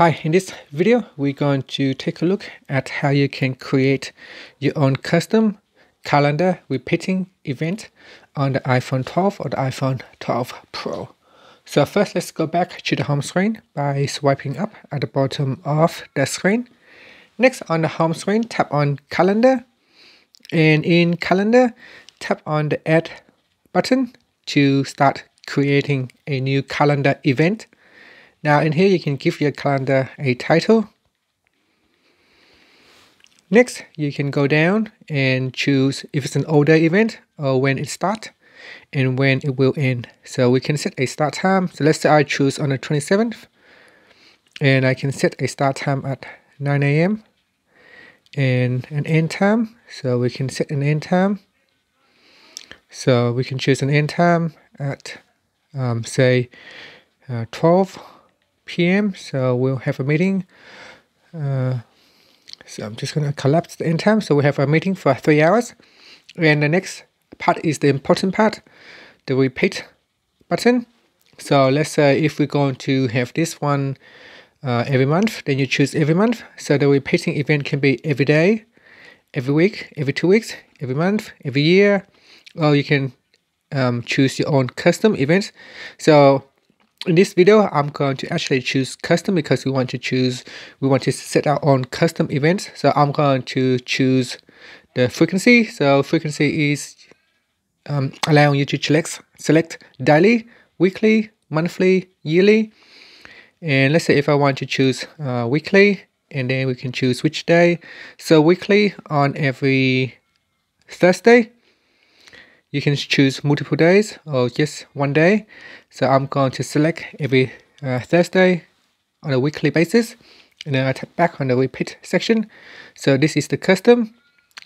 Hi, in this video, we're going to take a look at how you can create your own custom calendar repeating event on the iPhone 12 or the iPhone 12 Pro. So first, let's go back to the home screen by swiping up at the bottom of the screen. Next, on the home screen, tap on calendar. And in calendar, tap on the add button to start creating a new calendar event. Now in here you can give your calendar a title. Next, you can go down and choose if it's an older event or when it starts and when it will end. So we can set a start time. So let's say I choose on the 27th and I can set a start time at 9 a.m. and an end time. So we can set an end time. So we can choose an end time at um, say uh, 12 p.m. So we'll have a meeting. Uh, so I'm just going to collapse the end time. So we have a meeting for three hours. And the next part is the important part, the repeat button. So let's say if we're going to have this one uh, every month, then you choose every month. So the repeating event can be every day, every week, every two weeks, every month, every year, or you can um, choose your own custom events. So in this video, I'm going to actually choose custom because we want to choose, we want to set our own custom events. So I'm going to choose the frequency. So frequency is um, allowing you to select, select daily, weekly, monthly, yearly. And let's say if I want to choose uh, weekly, and then we can choose which day. So weekly on every Thursday you can choose multiple days or just one day. So I'm going to select every uh, Thursday on a weekly basis. And then I tap back on the repeat section. So this is the custom.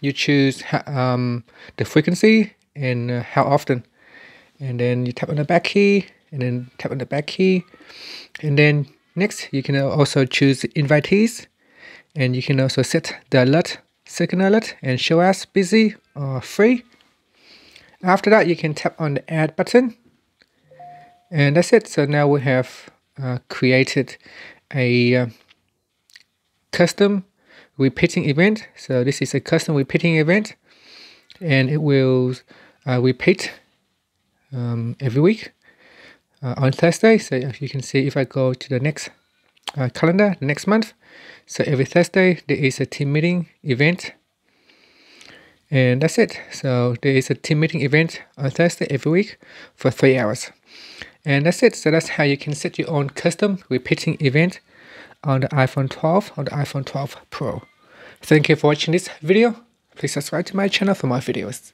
You choose um, the frequency and uh, how often. And then you tap on the back key and then tap on the back key. And then next you can also choose invitees. And you can also set the alert, second alert and show us busy or free. After that, you can tap on the add button. And that's it. So now we have uh, created a uh, custom repeating event. So this is a custom repeating event and it will uh, repeat um, every week uh, on Thursday. So if you can see if I go to the next uh, calendar, next month. So every Thursday there is a team meeting event and that's it. So there is a team meeting event on Thursday every week for three hours. And that's it. So that's how you can set your own custom repeating event on the iPhone 12 or the iPhone 12 Pro. Thank you for watching this video. Please subscribe to my channel for more videos.